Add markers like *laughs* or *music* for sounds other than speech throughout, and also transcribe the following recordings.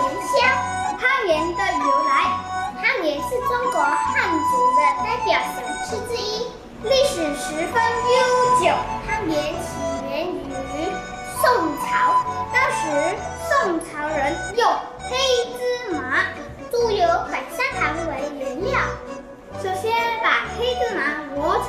元宵。汤圆的由来，汤圆是中国汉族的代表形式之一，历史十分悠久。汤圆起源于宋朝，当时宋朝人用黑芝麻、猪油、百砂糖为原料。首先把黑芝麻磨成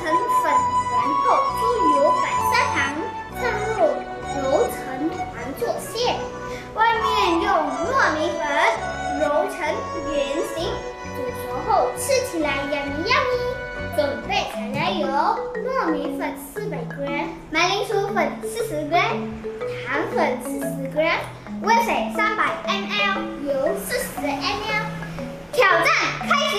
粉四十 gram、温水三百 ml、油四十 ml。挑战开始！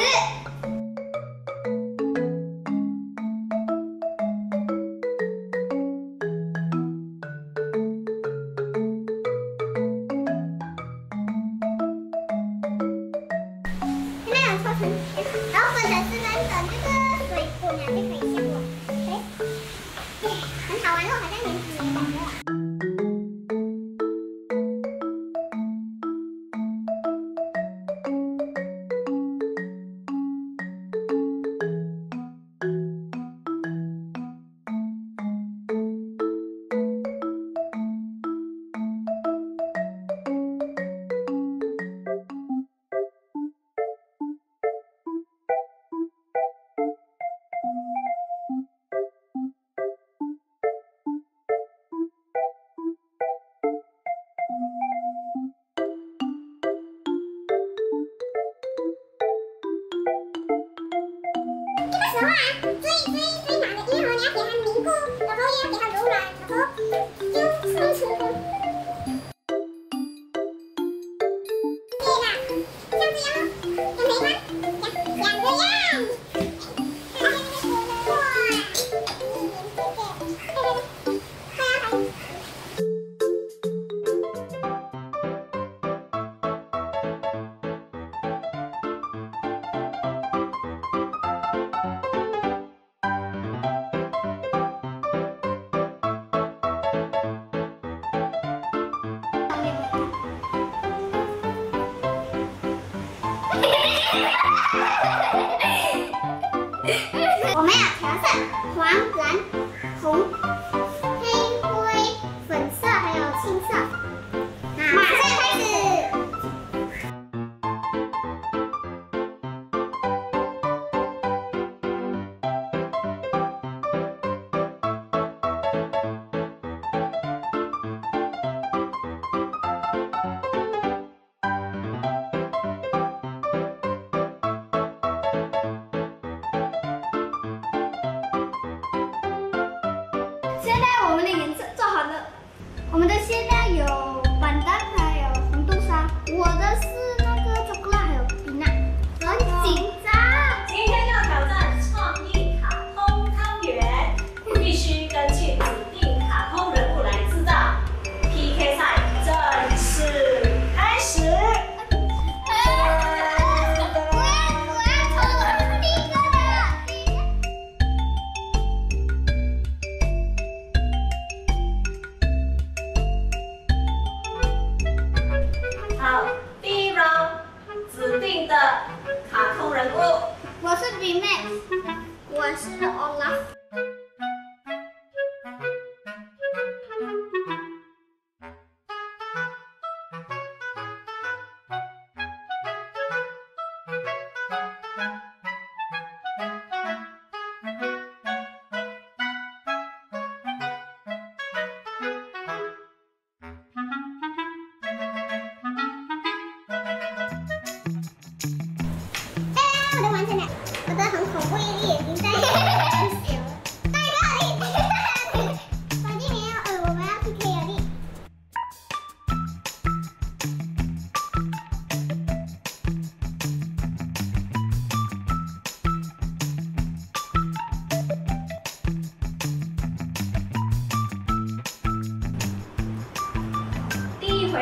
然后粉的是那个那个水滚了就可以 Bye. *laughs* 我们要调色，黄、蓝、红。我们的馅料有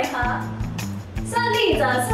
回合，胜利者是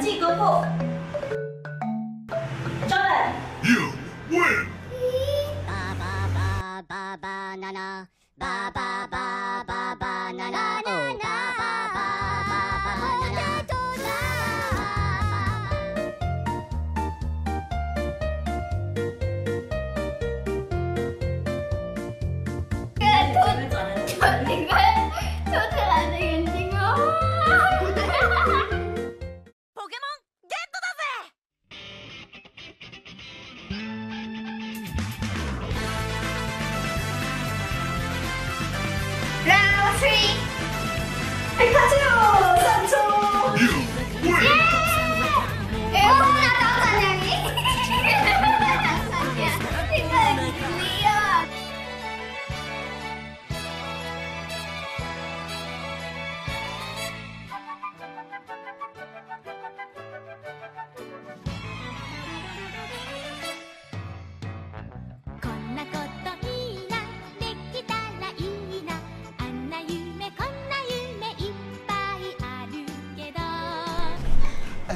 赶紧公。皮卡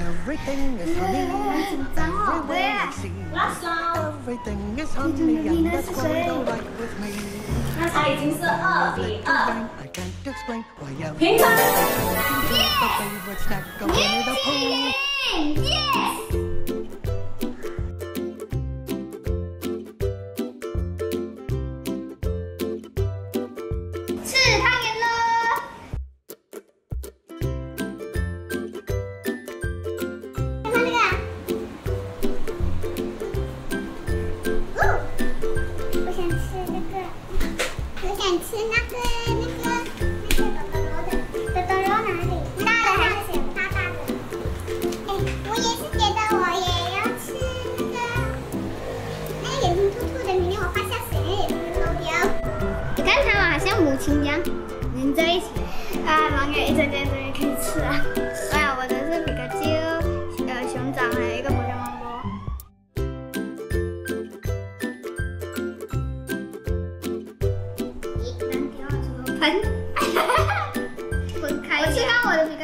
Everything is honey. Everywhere you see. Everything is honey, and that's quite alright with me. 那它已经是二比二。平分。Yes. Yes. 一张一张也可以吃啊！哎呀，我的是皮卡丘，呃，熊掌，还有一个火烈鸟。咦，蓝条怎么喷？哈哈哈！我去看我的皮卡。